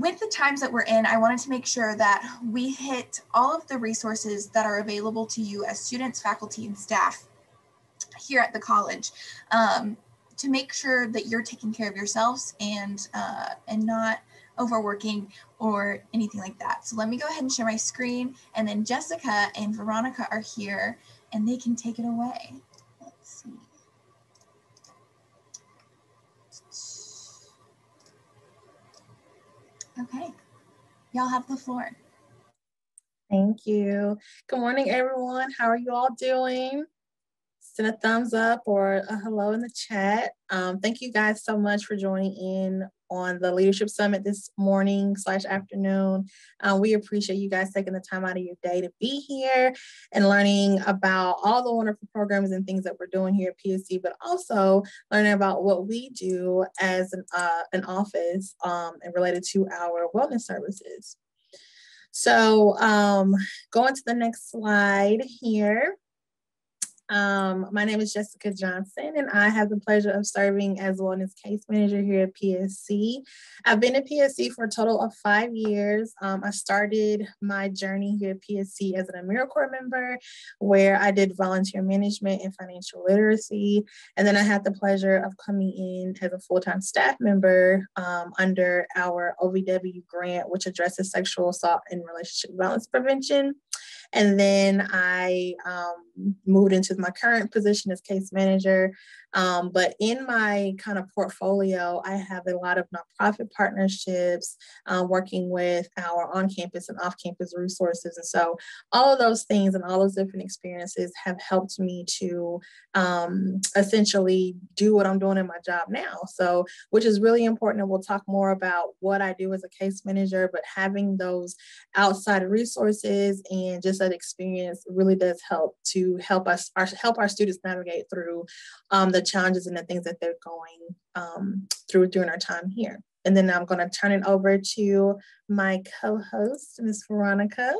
with the times that we're in, I wanted to make sure that we hit all of the resources that are available to you as students, faculty, and staff here at the college um, to make sure that you're taking care of yourselves and uh, and not overworking or anything like that. So let me go ahead and share my screen and then Jessica and Veronica are here and they can take it away. Okay, y'all have the floor. Thank you. Good morning, everyone. How are you all doing? Send a thumbs up or a hello in the chat. Um, thank you guys so much for joining in on the Leadership Summit this morning slash afternoon. Uh, we appreciate you guys taking the time out of your day to be here and learning about all the wonderful programs and things that we're doing here at PSC, but also learning about what we do as an, uh, an office um, and related to our wellness services. So um, going to the next slide here. Um, my name is Jessica Johnson, and I have the pleasure of serving as wellness case manager here at PSC. I've been at PSC for a total of five years. Um, I started my journey here at PSC as an AmeriCorps member, where I did volunteer management and financial literacy. And then I had the pleasure of coming in as a full time staff member um, under our OVW grant, which addresses sexual assault and relationship violence prevention. And then I um, moved into my current position as case manager. Um, but in my kind of portfolio, I have a lot of nonprofit partnerships, uh, working with our on campus and off campus resources. And so all of those things and all those different experiences have helped me to um, essentially do what I'm doing in my job now. So, which is really important. And we'll talk more about what I do as a case manager, but having those outside resources and just that experience really does help to help us our, help our students navigate through um, the challenges and the things that they're going um, through during our time here. And then I'm going to turn it over to my co-host, Ms. Veronica.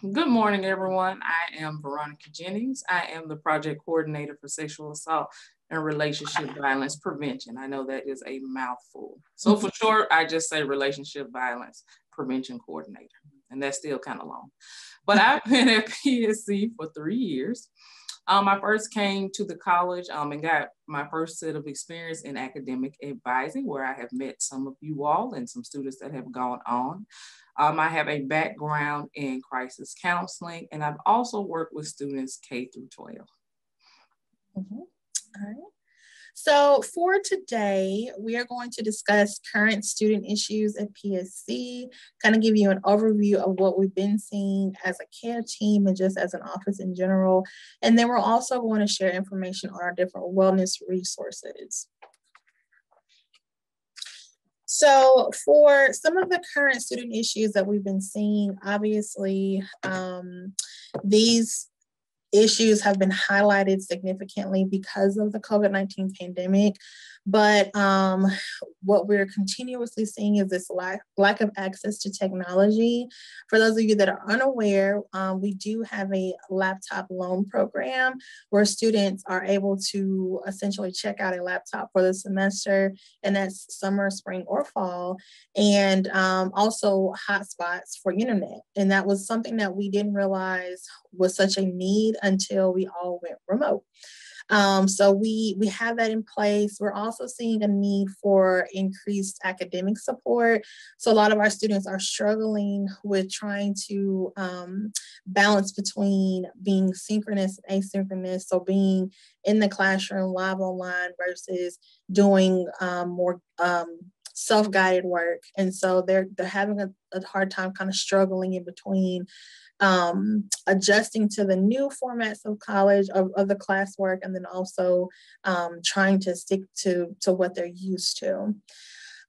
Good morning, everyone. I am Veronica Jennings. I am the project coordinator for sexual assault and relationship violence prevention. I know that is a mouthful. So for short, I just say relationship violence prevention coordinator. And that's still kind of long. But I've been at PSC for three years. Um, I first came to the college um, and got my first set of experience in academic advising, where I have met some of you all and some students that have gone on. Um, I have a background in crisis counseling, and I've also worked with students K through 12. Mm-hmm. All right. So for today, we are going to discuss current student issues at PSC, kind of give you an overview of what we've been seeing as a care team and just as an office in general. And then we're also going to share information on our different wellness resources. So for some of the current student issues that we've been seeing, obviously, um, these issues have been highlighted significantly because of the COVID 19 pandemic. But um, what we're continuously seeing is this lack, lack of access to technology. For those of you that are unaware, um, we do have a laptop loan program where students are able to essentially check out a laptop for the semester, and that's summer, spring, or fall, and um, also hotspots for internet. And that was something that we didn't realize was such a need until we all went remote. Um, so we we have that in place. We're also seeing a need for increased academic support. So a lot of our students are struggling with trying to um, balance between being synchronous and asynchronous. So being in the classroom live online versus doing um, more um, self-guided work and so they're they're having a, a, hard time kind of struggling in between um, adjusting to the new formats of college of, of the classwork and then also um, trying to stick to, to what they're used to.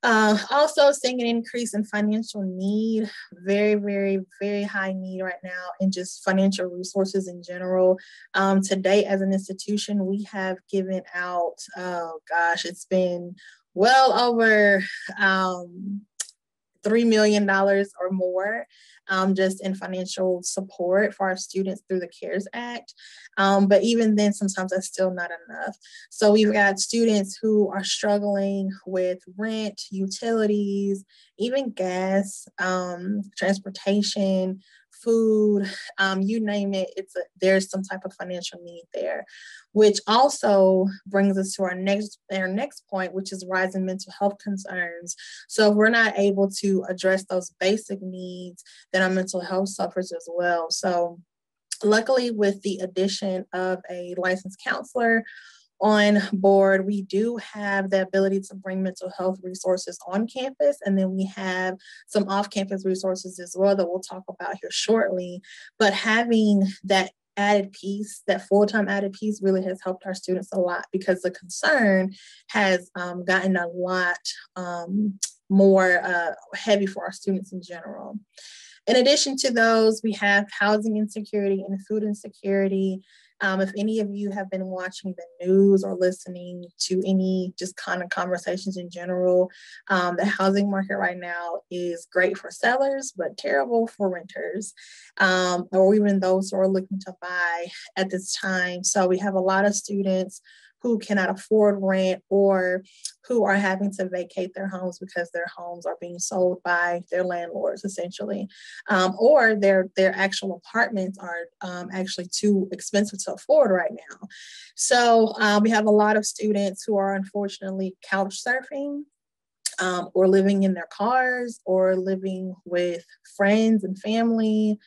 Uh, also seeing an increase in financial need, very, very, very high need right now and just financial resources in general. Um, today, as an institution, we have given out, oh gosh, it's been well over um, $3 million or more um, just in financial support for our students through the CARES Act. Um, but even then, sometimes that's still not enough. So we've got students who are struggling with rent, utilities, even gas, um, transportation, food, um, you name it, it's a, there's some type of financial need there, which also brings us to our next our next point, which is rising mental health concerns. So if we're not able to address those basic needs, then our mental health suffers as well. So luckily with the addition of a licensed counselor on board, we do have the ability to bring mental health resources on campus, and then we have some off campus resources as well that we'll talk about here shortly. But having that added piece, that full time added piece, really has helped our students a lot because the concern has um, gotten a lot um, more uh, heavy for our students in general. In addition to those, we have housing insecurity and food insecurity. Um, if any of you have been watching the news or listening to any just kind of conversations in general, um, the housing market right now is great for sellers, but terrible for renters, um, or even those who are looking to buy at this time. So we have a lot of students who cannot afford rent or who are having to vacate their homes because their homes are being sold by their landlords essentially. Um, or their their actual apartments are um, actually too expensive to afford right now. So um, we have a lot of students who are unfortunately couch surfing um, or living in their cars or living with friends and family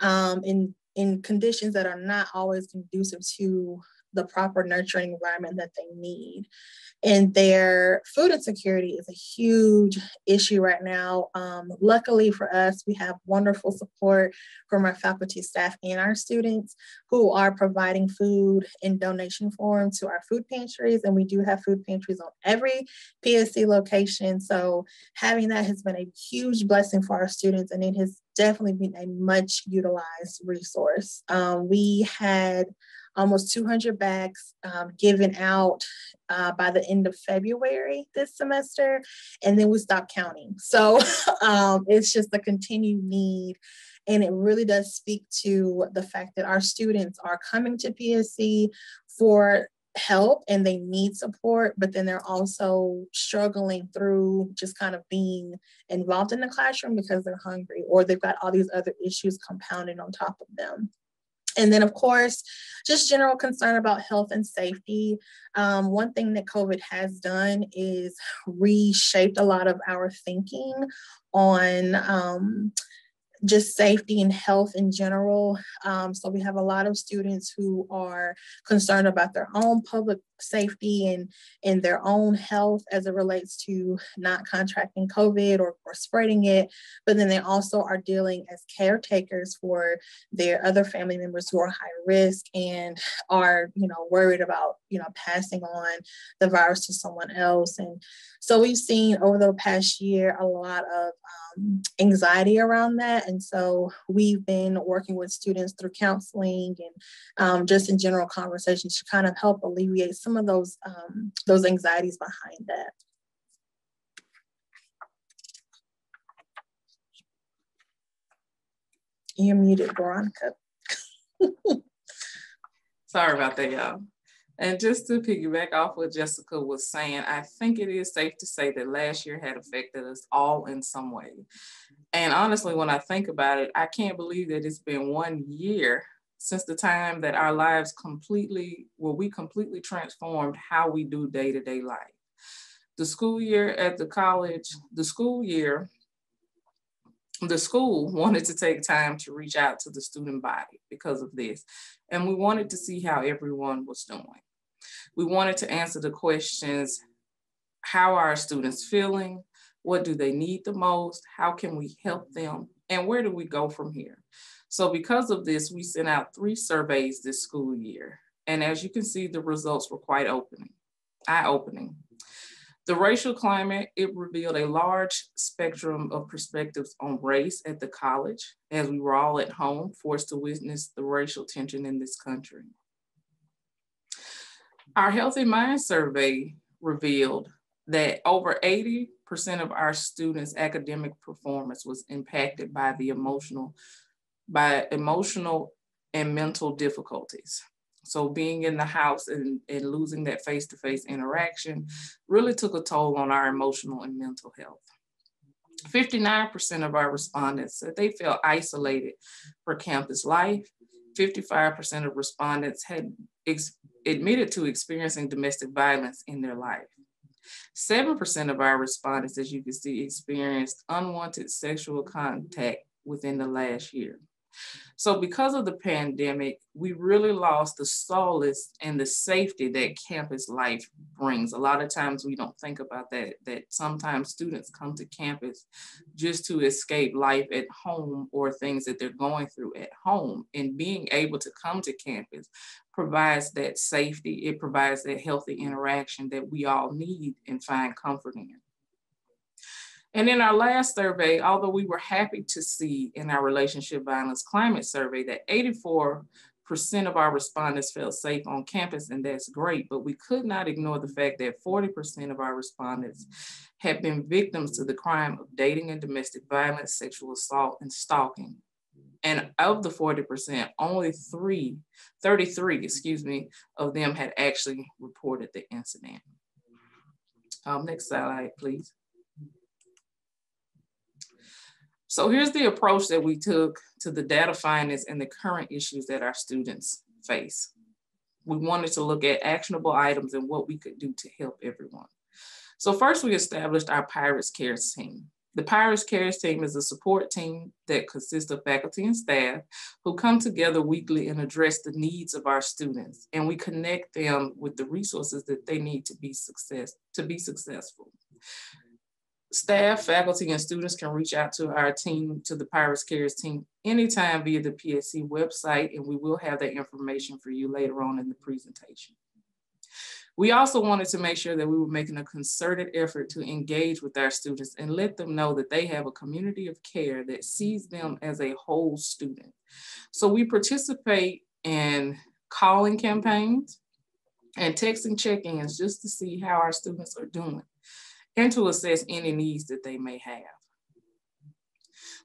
um, in in conditions that are not always conducive to the proper nurturing environment that they need. And their food insecurity is a huge issue right now. Um, luckily for us, we have wonderful support from our faculty, staff, and our students who are providing food in donation form to our food pantries. And we do have food pantries on every PSC location. So having that has been a huge blessing for our students, and it has definitely been a much utilized resource. Um, we had almost 200 bags um, given out uh, by the end of February this semester, and then we stopped counting. So um, it's just a continued need. And it really does speak to the fact that our students are coming to PSC for help and they need support, but then they're also struggling through just kind of being involved in the classroom because they're hungry or they've got all these other issues compounded on top of them. And then, of course, just general concern about health and safety. Um, one thing that COVID has done is reshaped a lot of our thinking on um, just safety and health in general. Um, so we have a lot of students who are concerned about their own public safety and, and their own health as it relates to not contracting COVID or, or spreading it. But then they also are dealing as caretakers for their other family members who are high risk and are, you know, worried about, you know, passing on the virus to someone else. And so we've seen over the past year a lot of um, anxiety around that. And so we've been working with students through counseling and um, just in general conversations to kind of help alleviate some of those um, those anxieties behind that. You're muted, Veronica. Sorry about that, y'all. And just to piggyback off what Jessica was saying, I think it is safe to say that last year had affected us all in some way. And honestly, when I think about it, I can't believe that it's been one year since the time that our lives completely, well, we completely transformed how we do day to day life. The school year at the college, the school year, the school wanted to take time to reach out to the student body because of this. And we wanted to see how everyone was doing. We wanted to answer the questions how are our students feeling? What do they need the most? How can we help them? And where do we go from here? So because of this, we sent out three surveys this school year. And as you can see, the results were quite opening, eye-opening. The racial climate, it revealed a large spectrum of perspectives on race at the college, as we were all at home, forced to witness the racial tension in this country. Our Healthy Mind survey revealed that over 80% of our students' academic performance was impacted by the emotional, by emotional and mental difficulties. So being in the house and, and losing that face-to-face interaction really took a toll on our emotional and mental health. 59% of our respondents said they felt isolated for campus life. 55% of respondents had admitted to experiencing domestic violence in their life. 7% of our respondents, as you can see, experienced unwanted sexual contact within the last year. So because of the pandemic, we really lost the solace and the safety that campus life brings. A lot of times we don't think about that, that sometimes students come to campus just to escape life at home or things that they're going through at home. And being able to come to campus provides that safety, it provides that healthy interaction that we all need and find comfort in. And in our last survey, although we were happy to see in our relationship violence climate survey that 84% of our respondents felt safe on campus, and that's great, but we could not ignore the fact that 40% of our respondents have been victims to the crime of dating and domestic violence, sexual assault, and stalking. And of the 40%, only three, 33, excuse me, of them had actually reported the incident. Um, next slide, please. So here's the approach that we took to the data findings and the current issues that our students face. We wanted to look at actionable items and what we could do to help everyone. So first we established our Pirates Cares team. The Pirates Cares team is a support team that consists of faculty and staff who come together weekly and address the needs of our students. And we connect them with the resources that they need to be success to be successful. Staff, faculty, and students can reach out to our team, to the Pirates Cares team, anytime via the PSC website, and we will have that information for you later on in the presentation. We also wanted to make sure that we were making a concerted effort to engage with our students and let them know that they have a community of care that sees them as a whole student. So we participate in calling campaigns and texting check-ins just to see how our students are doing and to assess any needs that they may have.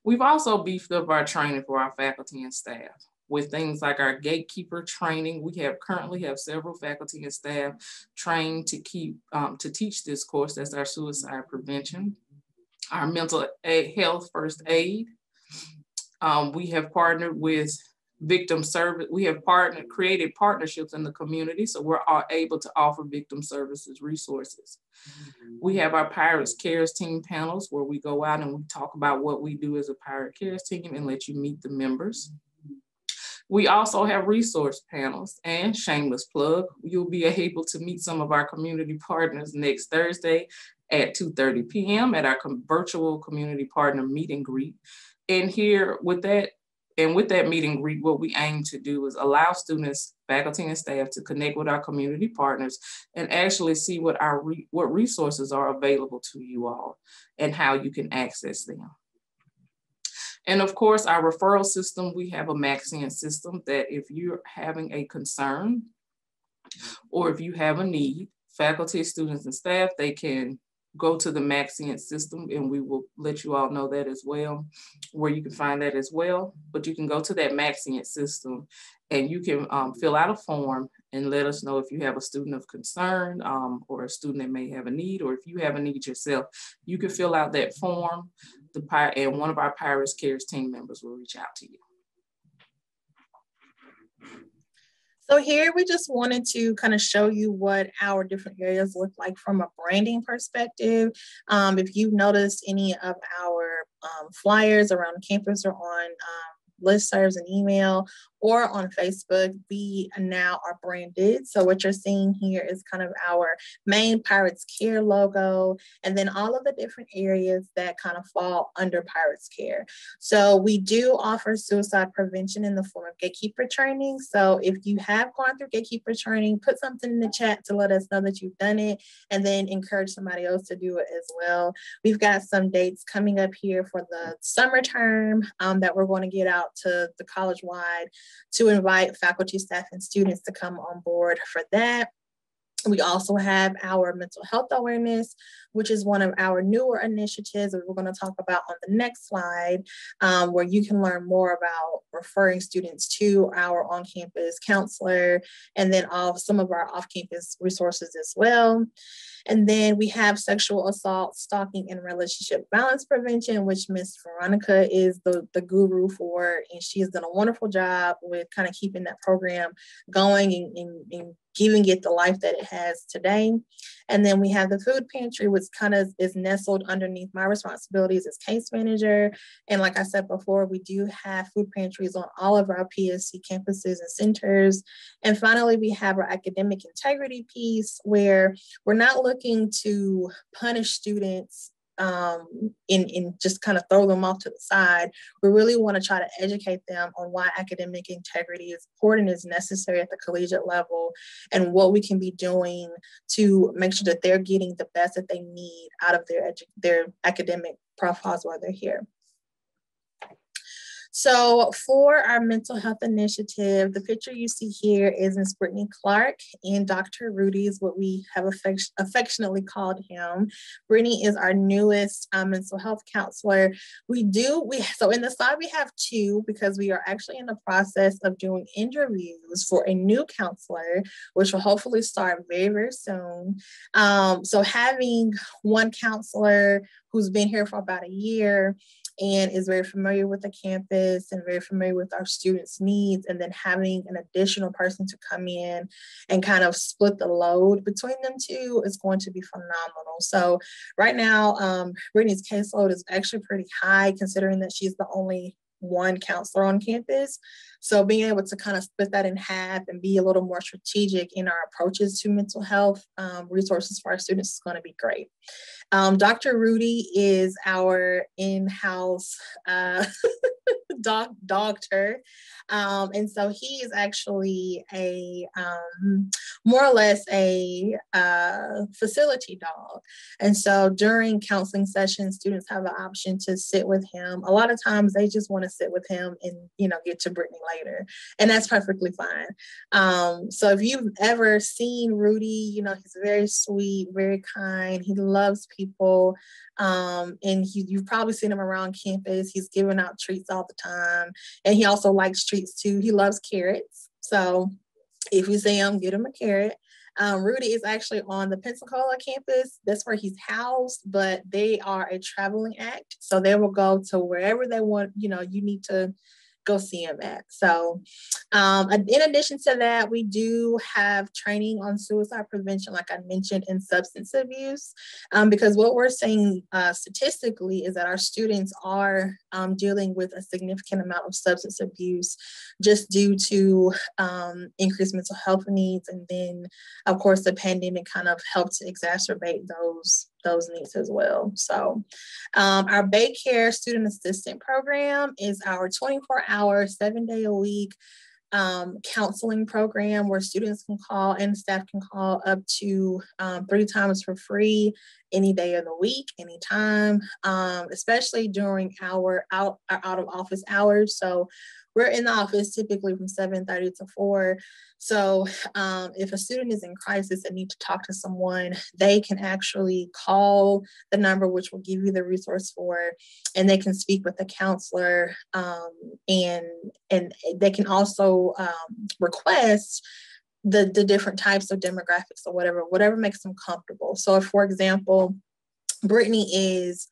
We've also beefed up our training for our faculty and staff with things like our gatekeeper training. We have currently have several faculty and staff trained to keep um, to teach this course. That's our suicide prevention, our mental health first aid. Um, we have partnered with victim service. We have partnered, created partnerships in the community, so we're all able to offer victim services resources. Mm-hmm. We have our Pirates Cares team panels where we go out and we talk about what we do as a Pirate Cares team and let you meet the members. Mm-hmm. We also have resource panels and shameless plug, you'll be able to meet some of our community partners next Thursday at 2.30 p.m. at our virtual community partner meet and greet. And here with that, and with that meeting, greet, what we aim to do is allow students, faculty, and staff to connect with our community partners and actually see what our re what resources are available to you all and how you can access them. And of course, our referral system, we have a Maxient system that if you're having a concern or if you have a need, faculty, students, and staff, they can go to the Maxient system and we will let you all know that as well, where you can find that as well. But you can go to that Maxient system and you can um, fill out a form and let us know if you have a student of concern um, or a student that may have a need, or if you have a need yourself, you can fill out that form the and one of our Pirates Cares team members will reach out to you. So here we just wanted to kind of show you what our different areas look like from a branding perspective. Um, if you've noticed any of our um, flyers around campus or on um, listservs and email or on Facebook, we now are branded. So what you're seeing here is kind of our main Pirates Care logo, and then all of the different areas that kind of fall under Pirates Care. So we do offer suicide prevention in the form of gatekeeper training. So if you have gone through gatekeeper training, put something in the chat to let us know that you've done it, and then encourage somebody else to do it as well. We've got some dates coming up here for the summer term um, that we're going to get out to the college-wide to invite faculty, staff, and students to come on board for that. We also have our mental health awareness, which is one of our newer initiatives that we're going to talk about on the next slide, um, where you can learn more about referring students to our on campus counselor and then all some of our off campus resources as well. And then we have sexual assault, stalking, and relationship violence prevention, which Miss Veronica is the, the guru for, and she has done a wonderful job with kind of keeping that program going and, and, and giving it the life that it has today. And then we have the food pantry, which kind of is nestled underneath my responsibilities as case manager. And like I said before, we do have food pantries on all of our PSC campuses and centers. And finally, we have our academic integrity piece where we're not looking to punish students um, and, and just kind of throw them off to the side. We really want to try to educate them on why academic integrity is important, is necessary at the collegiate level, and what we can be doing to make sure that they're getting the best that they need out of their edu- their academic profiles while they're here. So for our mental health initiative, the picture you see here is Ms. Brittany Clark and Dr. Rudy is what we have affect affectionately called him. Brittany is our newest um, mental health counselor. We do, we so in the slide we have two because we are actually in the process of doing interviews for a new counselor, which will hopefully start very, very soon. Um, so having one counselor who's been here for about a year and is very familiar with the campus and very familiar with our students' needs. And then having an additional person to come in and kind of split the load between them two is going to be phenomenal. So, right now, um, Brittany's caseload is actually pretty high considering that she's the only one counselor on campus. So being able to kind of split that in half and be a little more strategic in our approaches to mental health um, resources for our students is going to be great. Um, Dr. Rudy is our in-house uh, doc- doctor. Um, and so he is actually a um, more or less a uh, facility dog. And so during counseling sessions, students have the option to sit with him. A lot of times they just want to sit with him and, you know, get to Brittany later. And that's perfectly fine. Um, so if you've ever seen Rudy, you know, he's very sweet, very kind. He loves people. Um, and he, you've probably seen him around campus. He's giving out treats all the time. And he also likes treats too. He loves carrots. So if you see him, get him a carrot. Um, Rudy is actually on the Pensacola campus. That's where he's housed, but they are a traveling act. So they will go to wherever they want, you know, you need to go see him at. So, um, in addition to that, we do have training on suicide prevention, like I mentioned, and substance abuse, um, because what we're seeing uh, statistically is that our students are um, dealing with a significant amount of substance abuse just due to um, increased mental health needs. And then, of course, the pandemic kind of helped to exacerbate those those needs as well. So, um, our Baycare Student Assistant Program is our 24 hour, seven day a week um, counseling program where students can call and staff can call up to um, three times for free any day of the week, anytime, um, especially during our out, our out of office hours. So we're in the office typically from 7.30 to 4 so um, if a student is in crisis and need to talk to someone they can actually call the number which will give you the resource for and they can speak with the counselor um, and and they can also um, request the, the different types of demographics or whatever whatever makes them comfortable. So if for example brittany is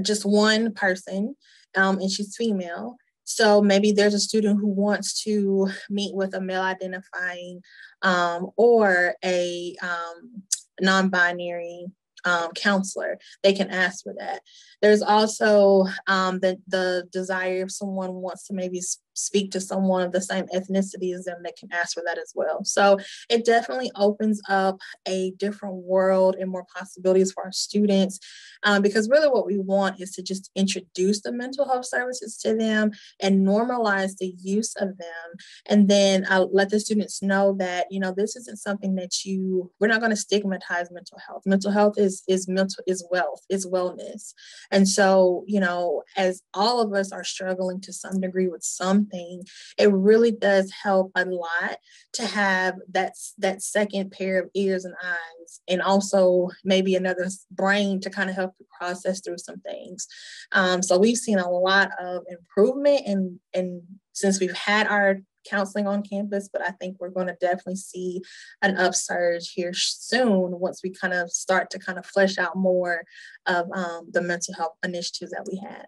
just one person um, and she's female so maybe there's a student who wants to meet with a male identifying um, or a um, non binary um, counselor. They can ask for that. There's also um, the, the desire if someone wants to maybe speak to someone of the same ethnicity as them, they can ask for that as well. So it definitely opens up a different world and more possibilities for our students um, because really what we want is to just introduce the mental health services to them and normalize the use of them. And then I'll let the students know that, you know, this isn't something that you, we're not going to stigmatize mental health. Mental health is, is mental, is wealth, is wellness. And so, you know, as all of us are struggling to some degree with some something, it really does help a lot to have that, that second pair of ears and eyes, and also maybe another brain to kind of help you process through some things. Um, so we've seen a lot of improvement and and since we've had our counseling on campus, but I think we're going to definitely see an upsurge here soon once we kind of start to kind of flesh out more of um, the mental health initiatives that we have.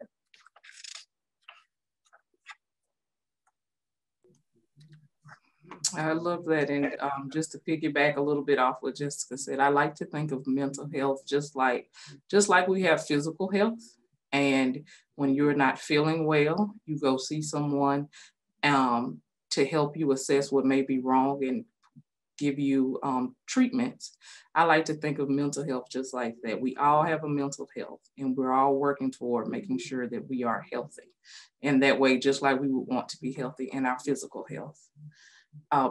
I love that. And um, just to piggyback a little bit off what Jessica said, I like to think of mental health just like just like we have physical health. And when you're not feeling well, you go see someone um, to help you assess what may be wrong and give you um, treatments. I like to think of mental health just like that. We all have a mental health and we're all working toward making sure that we are healthy. And that way, just like we would want to be healthy in our physical health. Uh,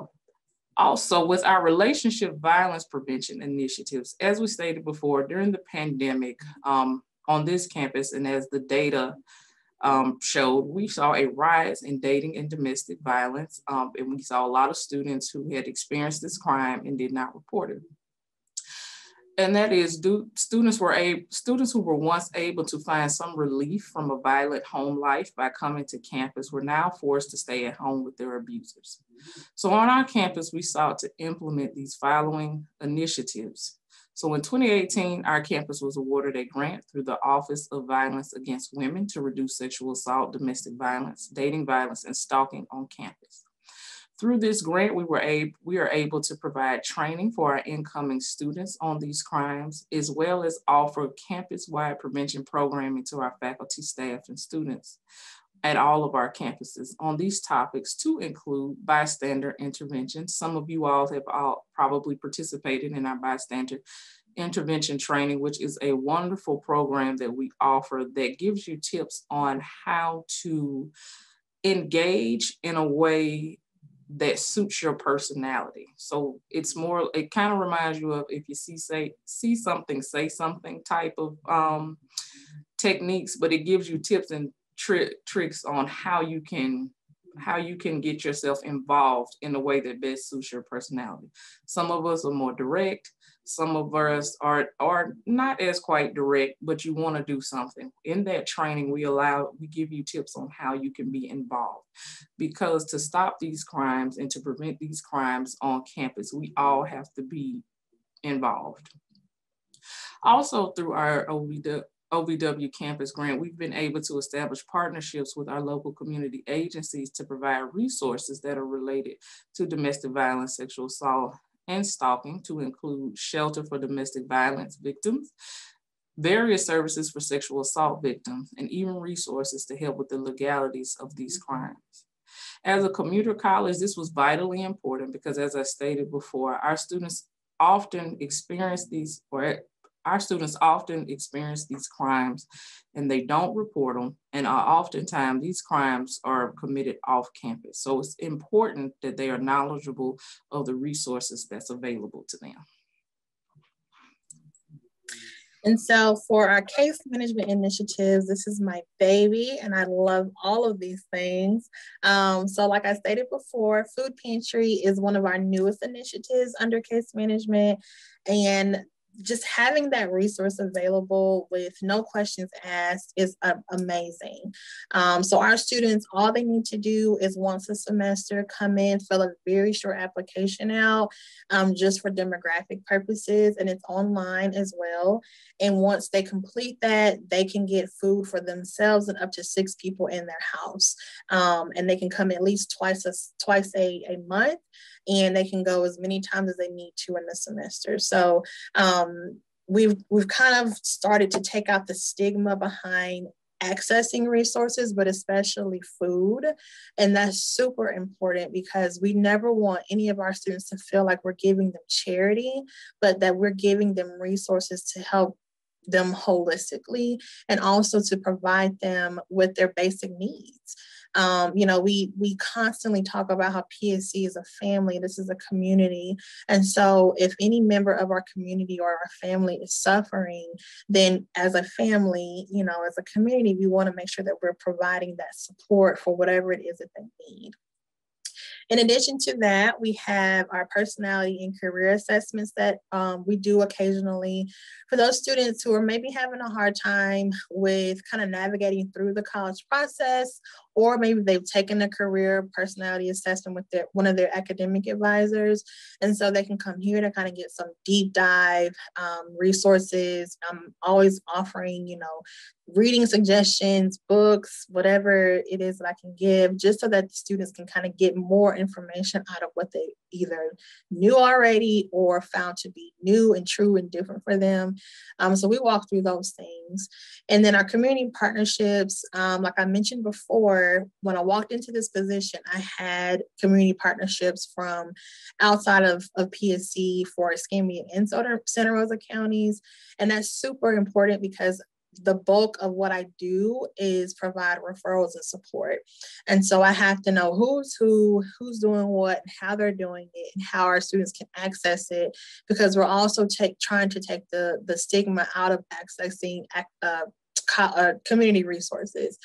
also, with our relationship violence prevention initiatives, as we stated before, during the pandemic um, on this campus and as the data um, showed we saw a rise in dating and domestic violence. Um, and we saw a lot of students who had experienced this crime and did not report it. And that is, do, students were a, students who were once able to find some relief from a violent home life by coming to campus were now forced to stay at home with their abusers. So on our campus, we sought to implement these following initiatives so in 2018, our campus was awarded a grant through the Office of Violence Against Women to reduce sexual assault, domestic violence, dating violence, and stalking on campus. Through this grant, we were able, we are able to provide training for our incoming students on these crimes, as well as offer campus-wide prevention programming to our faculty, staff, and students at all of our campuses on these topics to include bystander intervention. Some of you all have all probably participated in our bystander intervention training, which is a wonderful program that we offer that gives you tips on how to engage in a way that suits your personality. So it's more, it kind of reminds you of if you see say see something, say something type of um, techniques, but it gives you tips and tri- tricks on how you can how you can get yourself involved in a way that best suits your personality. Some of us are more direct, some of us are are not as quite direct, but you want to do something. In that training, we allow we give you tips on how you can be involved. Because to stop these crimes and to prevent these crimes on campus, we all have to be involved. Also through our OVW, OVW campus grant, we've been able to establish partnerships with our local community agencies to provide resources that are related to domestic violence, sexual assault, and stalking to include shelter for domestic violence victims, various services for sexual assault victims, and even resources to help with the legalities of these mm-hmm. crimes. As a commuter college, this was vitally important because as I stated before, our students often experience these, or our students often experience these crimes and they don't report them and are oftentimes these crimes are committed off campus so it's important that they are knowledgeable of the resources that's available to them and so for our case management initiatives, this is my baby, and I love all of these things. Um, so, like I stated before, Food Pantry is one of our newest initiatives under case management. And just having that resource available with no questions asked is uh, amazing. Um, so our students, all they need to do is once a semester come in, fill a very short application out um, just for demographic purposes, and it's online as well. And once they complete that, they can get food for themselves and up to six people in their house. Um, and they can come at least twice a, twice a, a month and they can go as many times as they need to in the semester. So um, we've we've kind of started to take out the stigma behind accessing resources, but especially food. And that's super important because we never want any of our students to feel like we're giving them charity, but that we're giving them resources to help them holistically and also to provide them with their basic needs. Um, you know, we we constantly talk about how PSC is a family. This is a community, and so if any member of our community or our family is suffering, then as a family, you know, as a community, we want to make sure that we're providing that support for whatever it is that they need. In addition to that, we have our personality and career assessments that um, we do occasionally for those students who are maybe having a hard time with kind of navigating through the college process or maybe they've taken a career personality assessment with their, one of their academic advisors. And so they can come here to kind of get some deep dive um, resources. I'm always offering, you know, reading suggestions, books, whatever it is that I can give, just so that the students can kind of get more information out of what they either knew already or found to be new and true and different for them. Um, so we walk through those things. And then our community partnerships, um, like I mentioned before, when I walked into this position, I had community partnerships from outside of, of PSC for Escambia and Santa Rosa counties. And that's super important because the bulk of what I do is provide referrals and support. And so I have to know who's who, who's doing what, how they're doing it, and how our students can access it, because we're also take, trying to take the, the stigma out of accessing uh, uh, community resources.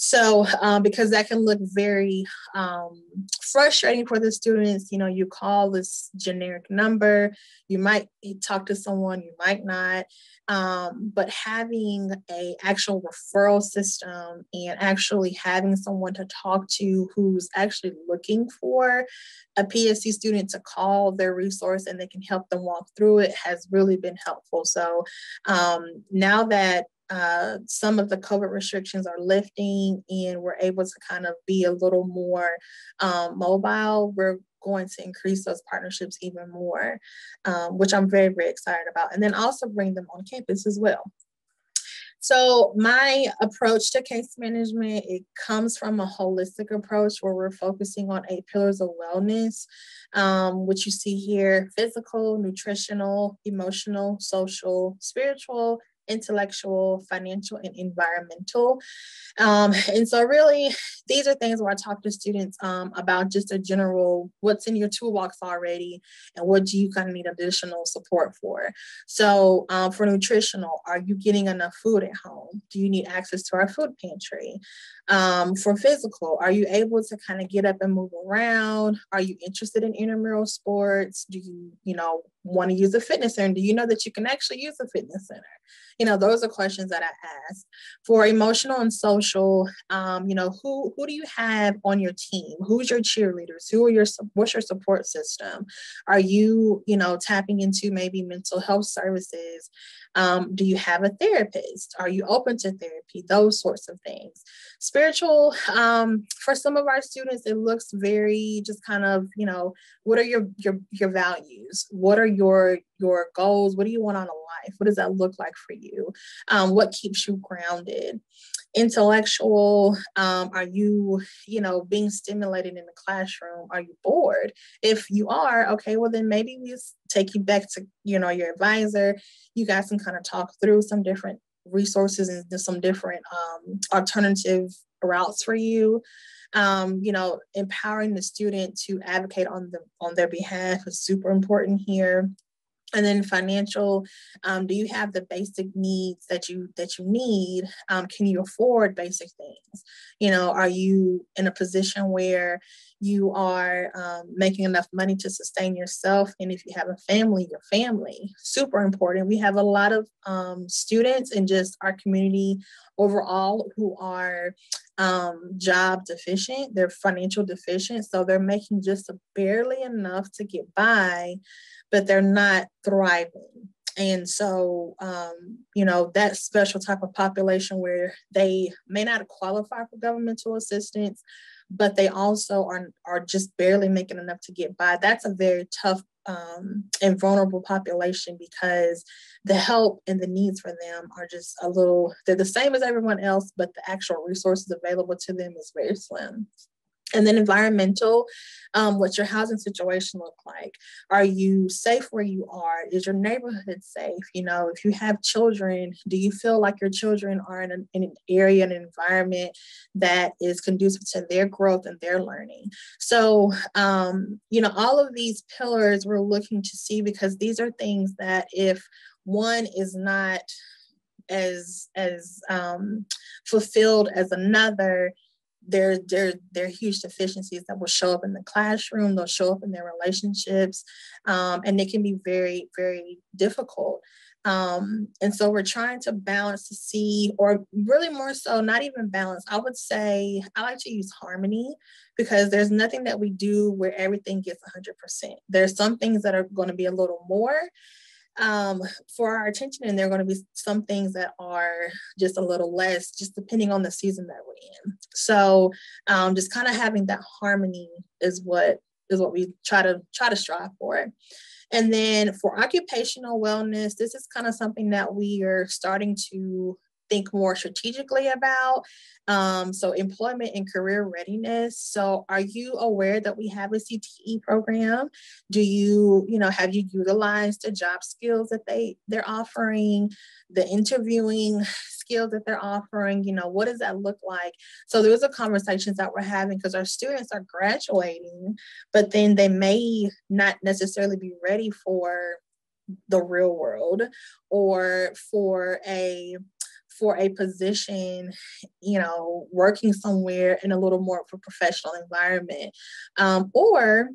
So, um, because that can look very um, frustrating for the students, you know, you call this generic number, you might talk to someone, you might not, um, but having a actual referral system and actually having someone to talk to who's actually looking for a PSC student to call their resource and they can help them walk through it has really been helpful. So um, now that uh, some of the COVID restrictions are lifting and we're able to kind of be a little more um, mobile. We're going to increase those partnerships even more, um, which I'm very, very excited about. And then also bring them on campus as well. So my approach to case management, it comes from a holistic approach where we're focusing on eight pillars of wellness, um, which you see here, physical, nutritional, emotional, social, spiritual, intellectual, financial, and environmental. Um, and so, really, these are things where I talk to students um, about just a general what's in your toolbox already and what do you kind of need additional support for. So, um, for nutritional, are you getting enough food at home? Do you need access to our food pantry? Um, for physical, are you able to kind of get up and move around? Are you interested in intramural sports? Do you, you know, want to use a fitness center? Do you know that you can actually use a fitness center? You know, those are questions that I ask. For emotional and social, um, you know, who who do you have on your team? Who's your cheerleaders? Who are your what's your support system? Are you, you know, tapping into maybe mental health services? Um, do you have a therapist? Are you open to therapy? Those sorts of things. Spiritual, um, for some of our students, it looks very just kind of, you know, what are your your your values? What are your your goals? What do you want out of life? What does that look like for you? Um, what keeps you grounded? Intellectual, um, are you, you know, being stimulated in the classroom? Are you bored? If you are, okay, well then maybe we take you back to, you know, your advisor. You guys can kind of talk through some different resources and some different um, alternative routes for you. Um, you know, empowering the student to advocate on the on their behalf is super important here. And then financial um, do you have the basic needs that you that you need? Um, can you afford basic things? You know are you in a position where you are um, making enough money to sustain yourself? And if you have a family your family. Super important. We have a lot of um, students in just our community overall who are um, job deficient they're financial deficient so they're making just barely enough to get by but they're not thriving. And so, um, you know, that special type of population where they may not qualify for governmental assistance, but they also are, are just barely making enough to get by. That's a very tough um, and vulnerable population because the help and the needs for them are just a little, they're the same as everyone else, but the actual resources available to them is very slim. And then environmental, um, what's your housing situation look like? Are you safe where you are? Is your neighborhood safe? You know, if you have children, do you feel like your children are in an, in an area, an environment that is conducive to their growth and their learning? So, um, you know, all of these pillars we're looking to see because these are things that if one is not as as um, fulfilled as another there, there, there are huge deficiencies that will show up in the classroom, they'll show up in their relationships, um, and they can be very, very difficult. Um, and so we're trying to balance to see, or really more so, not even balance. I would say I like to use harmony because there's nothing that we do where everything gets 100%. There's some things that are going to be a little more, um, for our attention. And there are going to be some things that are just a little less, just depending on the season that we're in. So um, just kind of having that harmony is what is what we try to try to strive for. And then for occupational wellness, this is kind of something that we are starting to think more strategically about. Um, so employment and career readiness. So are you aware that we have a CTE program? Do you, you know, have you utilized the job skills that they they're offering, the interviewing skills that they're offering? You know, what does that look like? So those are conversations that we're having because our students are graduating, but then they may not necessarily be ready for the real world or for a for a position, you know, working somewhere in a little more of a professional environment. Um, or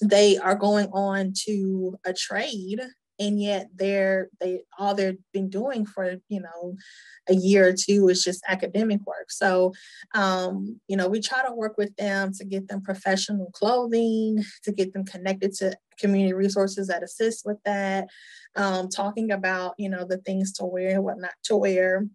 they are going on to a trade and yet they're they all they've been doing for you know a year or two is just academic work. So um, you know we try to work with them to get them professional clothing to get them connected to community resources that assist with that um, talking about you know the things to wear and what not to wear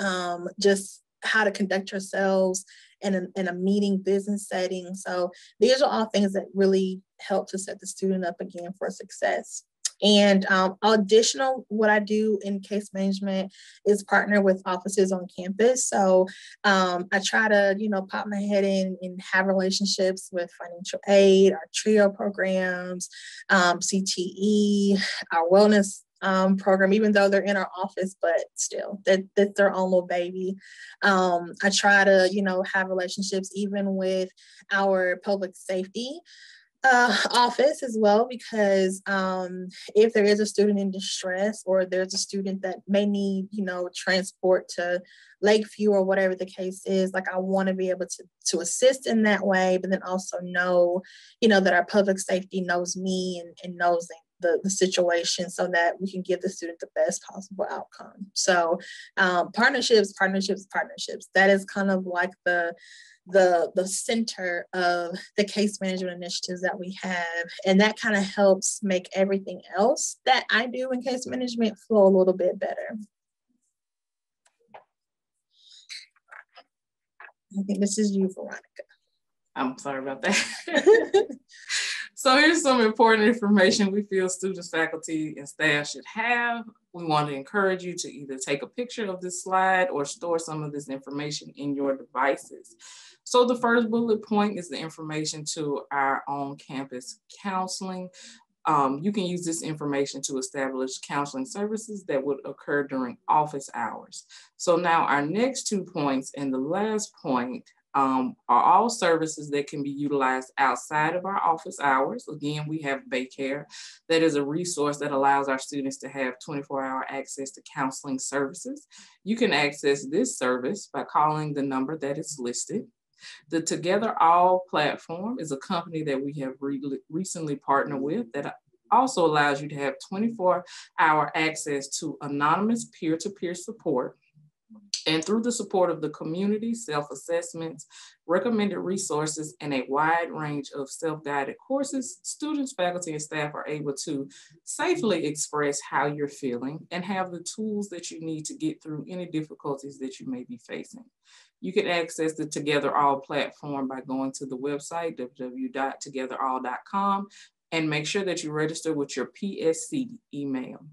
um, just how to conduct yourselves in a, in a meeting business setting. So these are all things that really help to set the student up again for success and um, additional, what I do in case management is partner with offices on campus. So um, I try to, you know, pop my head in and have relationships with financial aid, our TRIO programs, um, CTE, our wellness um, program, even though they're in our office, but still, that, that's their own little baby. Um, I try to, you know, have relationships even with our public safety uh, office as well because um, if there is a student in distress or there's a student that may need you know transport to lakeview or whatever the case is like i want to be able to to assist in that way but then also know you know that our public safety knows me and, and knows the, the situation so that we can give the student the best possible outcome. So um, partnerships partnerships partnerships. That is kind of like the the the center of the case management initiatives that we have. And that kind of helps make everything else that i do in case management flow a little bit better. I think this is you veronica. I'm sorry about that. So here's some important information we feel students faculty and staff should have. We want to encourage you to either take a picture of this slide or store some of this information in your devices so the first bullet point is the information to our own campus counseling. Um, you can use this information to establish counseling services that would occur during office hours. So now our next two points and the last point um, are all services that can be utilized outside of our office hours. Again, we have Baycare. That is a resource that allows our students to have 24 hour access to counseling services. You can access this service by calling the number that is listed. The Together All platform is a company that we have re recently partnered with that also allows you to have 24 hour access to anonymous peer-to-peer -peer support. And through the support of the community, self-assessments, recommended resources, and a wide range of self-guided courses, students, faculty, and staff are able to safely express how you're feeling and have the tools that you need to get through any difficulties that you may be facing. You can access the Together All platform by going to the website, www.togetherall.com, and make sure that you register with your PSC email.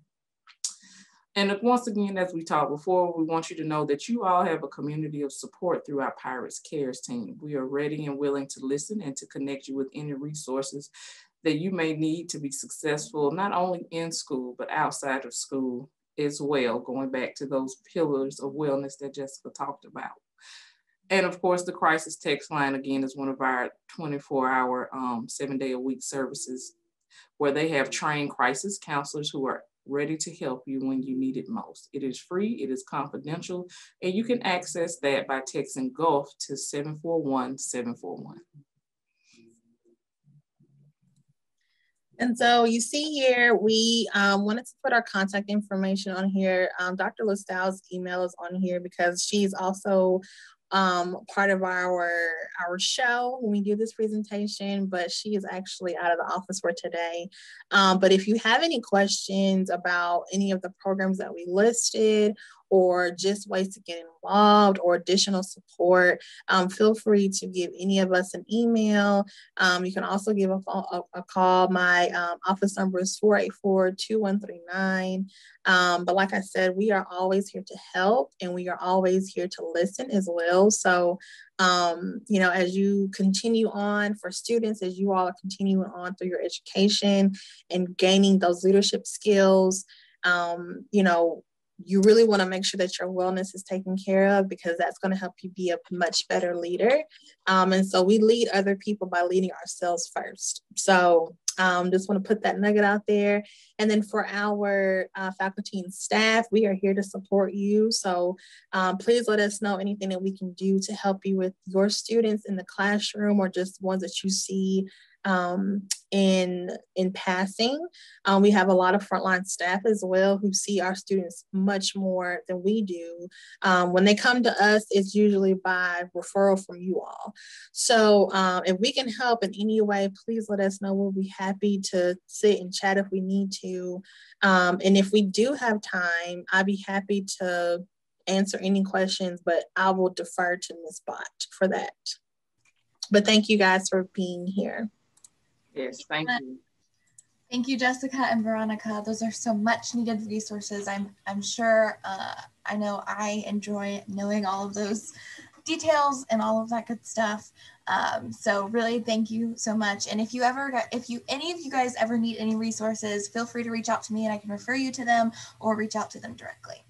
And once again, as we talked before, we want you to know that you all have a community of support through our Pirates Cares team. We are ready and willing to listen and to connect you with any resources that you may need to be successful, not only in school, but outside of school as well, going back to those pillars of wellness that Jessica talked about. And of course, the crisis text line again is one of our 24 hour, um, seven day a week services where they have trained crisis counselors who are ready to help you when you need it most. It is free, it is confidential, and you can access that by texting GULF to 741 741. And so you see here, we um, wanted to put our contact information on here. Um, Dr. Listow's email is on here because she's also um, part of our our show when we do this presentation, but she is actually out of the office for today. Um, but if you have any questions about any of the programs that we listed or just ways to get involved or additional support, um, feel free to give any of us an email. Um, you can also give a, a, a call. My um, office number is 484 2139. Um, but like I said, we are always here to help and we are always here to listen as well. So, um, you know, as you continue on for students, as you all are continuing on through your education and gaining those leadership skills, um, you know, you really want to make sure that your wellness is taken care of because that's going to help you be a much better leader. Um, and so we lead other people by leading ourselves first. So um, just want to put that nugget out there. And then for our uh, faculty and staff, we are here to support you. So um, please let us know anything that we can do to help you with your students in the classroom or just ones that you see um, in in passing. Um, we have a lot of frontline staff as well who see our students much more than we do. Um, when they come to us, it's usually by referral from you all. So um, if we can help in any way, please let us know. We'll be happy to sit and chat if we need to. Um, and if we do have time, I'd be happy to answer any questions, but I will defer to Ms. Bott for that. But thank you guys for being here. Yes, thank you. Thank you, Jessica and Veronica. Those are so much needed resources. I'm I'm sure uh, I know I enjoy knowing all of those details and all of that good stuff. Um, so really, thank you so much. And if you ever, if you any of you guys ever need any resources, feel free to reach out to me and I can refer you to them or reach out to them directly.